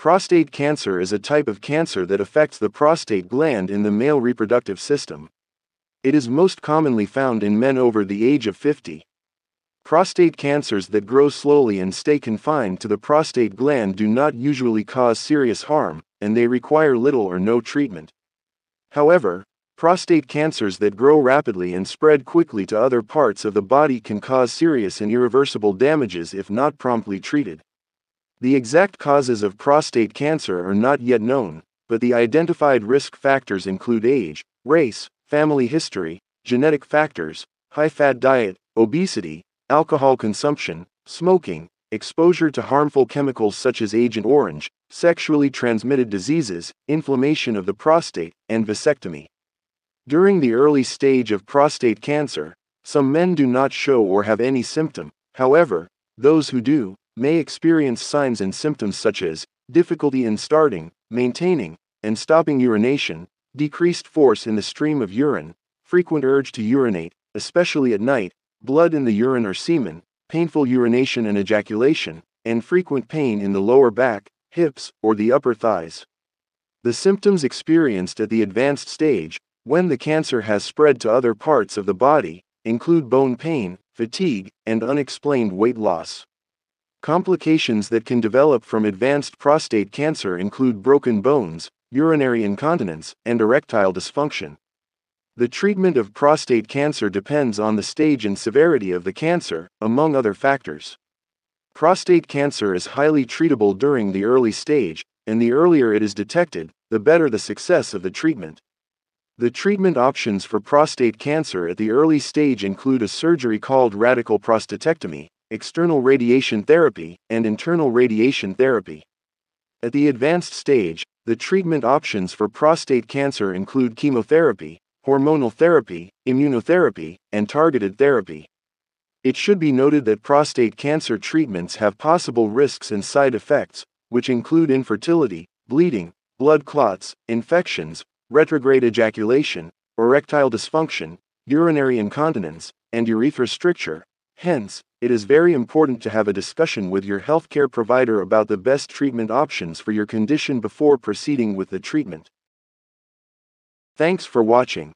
Prostate cancer is a type of cancer that affects the prostate gland in the male reproductive system. It is most commonly found in men over the age of 50. Prostate cancers that grow slowly and stay confined to the prostate gland do not usually cause serious harm, and they require little or no treatment. However, prostate cancers that grow rapidly and spread quickly to other parts of the body can cause serious and irreversible damages if not promptly treated. The exact causes of prostate cancer are not yet known, but the identified risk factors include age, race, family history, genetic factors, high fat diet, obesity, alcohol consumption, smoking, exposure to harmful chemicals such as Agent Orange, sexually transmitted diseases, inflammation of the prostate, and vasectomy. During the early stage of prostate cancer, some men do not show or have any symptom, however, those who do, may experience signs and symptoms such as difficulty in starting, maintaining, and stopping urination, decreased force in the stream of urine, frequent urge to urinate, especially at night, blood in the urine or semen, painful urination and ejaculation, and frequent pain in the lower back, hips, or the upper thighs. The symptoms experienced at the advanced stage, when the cancer has spread to other parts of the body, include bone pain, fatigue, and unexplained weight loss. Complications that can develop from advanced prostate cancer include broken bones, urinary incontinence, and erectile dysfunction. The treatment of prostate cancer depends on the stage and severity of the cancer, among other factors. Prostate cancer is highly treatable during the early stage, and the earlier it is detected, the better the success of the treatment. The treatment options for prostate cancer at the early stage include a surgery called radical prostatectomy, external radiation therapy, and internal radiation therapy. At the advanced stage, the treatment options for prostate cancer include chemotherapy, hormonal therapy, immunotherapy, and targeted therapy. It should be noted that prostate cancer treatments have possible risks and side effects, which include infertility, bleeding, blood clots, infections, retrograde ejaculation, erectile dysfunction, urinary incontinence, and urethral stricture. Hence, it is very important to have a discussion with your healthcare provider about the best treatment options for your condition before proceeding with the treatment. Thanks for watching.